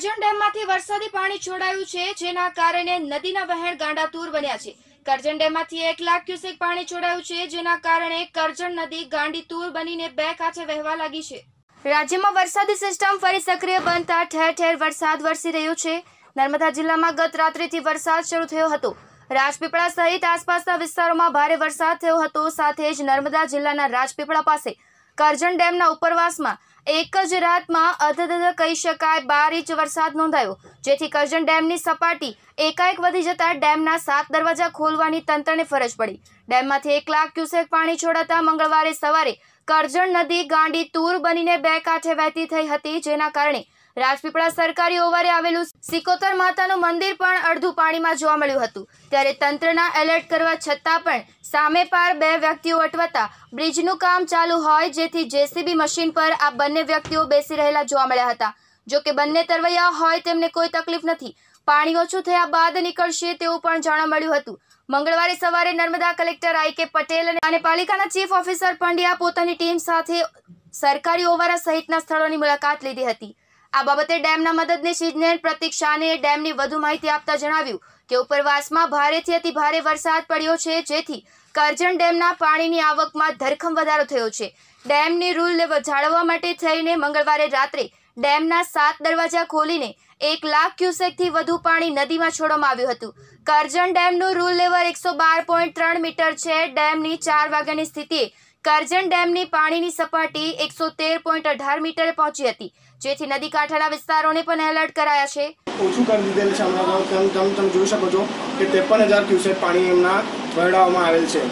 કરજણ ડેમમાંથી વરસાદી પાણી છોડાયું છે, જેના કારણે નદીના વહેણ ગાંડાતુર બન્યા છે. કરજણ ડેમમાંથી એક લાખ ક્યુસેક પાણી છોડાયું છે, જેના કારણે કરજણ નદી ગાંડીતુર બનીને બે કાંઠે વહેવા લાગી છે. રાજ્યમાં વરસાદી સિસ્ટમ ફરી સક્રિય બનતા ઠેર ઠેર વરસાદ વરસી રહ્યો છે. નર્મદા જિલ્લામાં ગત રાત્રિથી વરસાદ શરૂ થયો હતો. રાજપીપળા સહિત આસપાસના વિસ્તારોમાં ભારે વરસાદ થયો હતો. સાથે જ નર્મદા જિલ્લાના રાજપીપળા પાસે કરજણ ડેમના ઉપરવાસમાં એક જ રાતમાં અધધ કહી શકાય બાર ઇંચ વરસાદ નોંધાયો. જેથી કરજણ ડેમની સપાટી એકાએક વધી જતા ડેમના સાત દરવાજા ખોલવાની તંત્રને ફરજ પડી. ડેમમાંથી એક લાખ ક્યુસેક પાણી છોડાતા મંગળવારે સવારે કરજણ નદી ગાંડી તૂર બનીને બે કાંઠે વહેતી થઈ હતી, જેના કારણે રાજપીપળા સરકારી ઓવારે આવેલું સિકોતર માતાનું મંદિર પણ અડધું પાણીમાં જોવા મળ્યું હતું. ત્યારે તંત્રના એલર્ટ કરવા છતાં પણ સામે પાર બે વ્યક્તિઓ અટવાતા બ્રિજનું કામ ચાલુ હોય જેથી જેસીબી મશીન પર આ બંને વ્યક્તિઓ બેસી રહેલા જોવા મળ્યા હતા. જો કે બંને તરવૈયા હોય તેમને કોઈ તકલીફ નથી. પાણી ઓછું થયા બાદ નીકળશે તેવું પણ જાણવા મળ્યું હતું. મંગળવારે સવારે નર્મદા કલેક્ટર આઈ કે પટેલ અને- પાલિકાના ચીફ ઓફિસર પંડ્યા પોતાની ટીમ સાથે સરકારી ઓવારા સહિતના સ્થળોની મુલાકાત લીધી હતી. આ બાબતે ડેમના મદદનીશ ઇજનેર પ્રતિક શાહને ડેમની વધુ માહિતી આપતા જણાવ્યું કે ઉપરવાસમાં ભારેથી અતિ ભારે વરસાદ પડ્યો છે, જેથી કરજણ ડેમના પાણીની આવકમાં ધરખમ વધારો થયો છે. ડેમની રૂલ જાળવવા માટે થઈને મંગળવારે રાત્રે ડેમના સાત દરવાજા ખોલીને એક લાખ ક્યુસેકથી વધુ પાણી નદીમાં છોડવામાં આવ્યું હતું. કરજણ ડેમનું રૂલ લેવલ એકસો બાર પોઈન્ટ ત્રણ મીટર છે. ડેમની ચાર વાગ્યાની સ્થિતિએ કરજણ ડેમની પાણીની સપાટી એકસો તેર પોઈન્ટ અઢાર મીટરે પહોંચી હતી જેથી નદી કાંઠાના વિસ્તારોને પણ એલર્ટ કરાયા છે. ઓછું કરી દીધેલ છે હમણાં તમે તમે જોઈ શકો છો કે ત્રેપન હજાર ક્યુસેક પાણી એમના વરડાવવામાં આવેલ છે.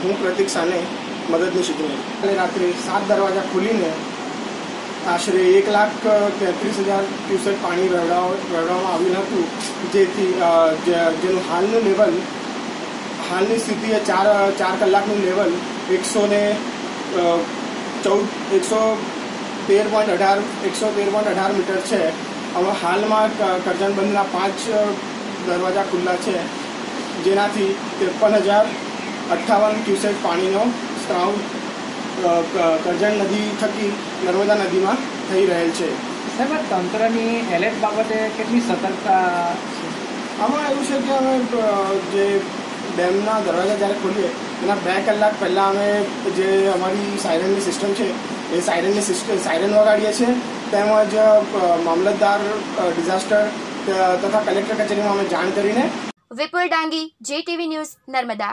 હું પ્રતિક સાને મદદની શીખું કાલે રાત્રે સાત દરવાજા ખોલીને આશરે એક લાખ તેત્રીસ હજાર ક્યુસેક પાણી વહેવડાવ વહેવડાવવામાં આવ્યું હતું જેથી જે- જેનું હાલનું લેવલ હાલની સ્થિતિએ ચાર ચાર કલાકનું લેવલ. એકસો ને ચૌદ એકસો તેર પોઈન્ટ અઢાર એકસો તેર પોઈન્ટ અઢાર મીટર છે. હવે હાલમાં કરજણ બંધના પાંચ દરવાજા ખુલ્લા છે. જેનાથી ત્રેપન હજાર અઠ્ઠાવન ક્યુસેક પાણીનો સ્ત્રાવ કરજણ નદી થકી નર્મદા નદીમાં થઈ રહેલ છે. સાહેબ તંત્રની એલર્ટ બાબતે કેટલી સતર્કતા છે? આમાં એવું છે કે અમે જે ડેમના દરવાજા જ્યારે ખોલીએ, એના બે કલાક પહેલાં અમે જે અમારી સાયરનની સિસ્ટમ છે, એ સાયરનની સિસ્ટમ સાયરન વગાડીએ છીએ. તેમજ મામલતદાર ડિઝાસ્ટર તથા કલેક્ટર કચેરીમાં અમે જાણ કરીને વિપુલ ડાંગી જીટીવી ન્યૂઝ નર્મદા.